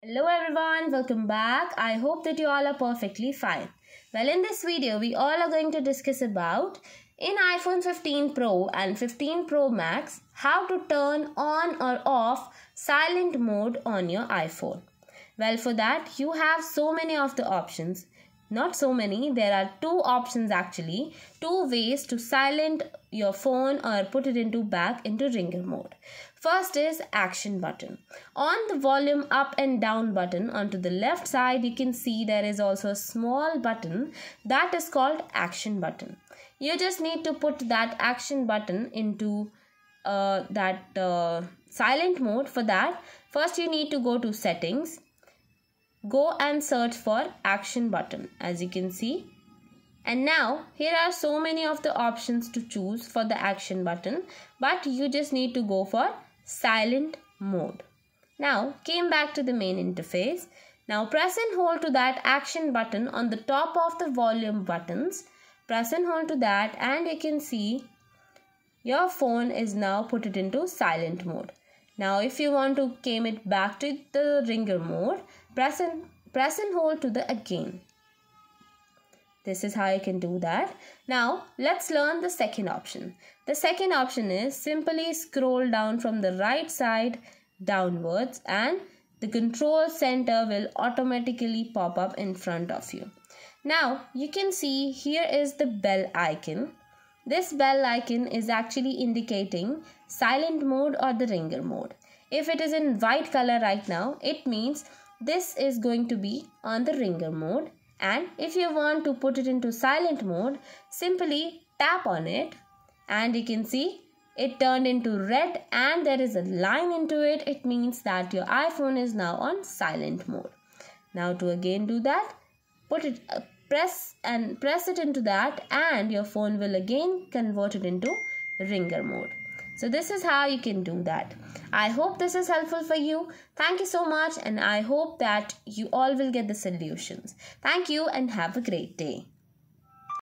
Hello everyone, welcome back. I hope that you all are perfectly fine. Well, in this video, we all are going to discuss about in iPhone 15 Pro and 15 Pro Max how to turn on or off silent mode on your iPhone. Well, for that, you have so many of the options. Not so many, there are two options actually, two ways to silent your phone or put it into back into ringer mode. First is action button. On the volume up and down button onto the left side you can see there is also a small button that is called action button. You just need to put that action button into uh, that uh, silent mode for that. First you need to go to settings. Go and search for action button as you can see and now here are so many of the options to choose for the action button but you just need to go for silent mode. Now came back to the main interface. Now press and hold to that action button on the top of the volume buttons. Press and hold to that and you can see your phone is now put it into silent mode. Now if you want to came it back to the ringer mode, press and press and hold to the again. This is how you can do that. Now let's learn the second option. The second option is simply scroll down from the right side downwards and the control center will automatically pop up in front of you. Now you can see here is the bell icon. This bell icon is actually indicating silent mode or the ringer mode. If it is in white color right now, it means this is going to be on the ringer mode. And if you want to put it into silent mode simply tap on it. And you can see it turned into red and there is a line into it. It means that your iphone is now on silent mode. Now to again do that put it uh, press and press it into that and your phone will again convert it into ringer mode so this is how you can do that. I hope this is helpful for you. Thank you so much and I hope that you all will get the solutions. Thank you and have a great day.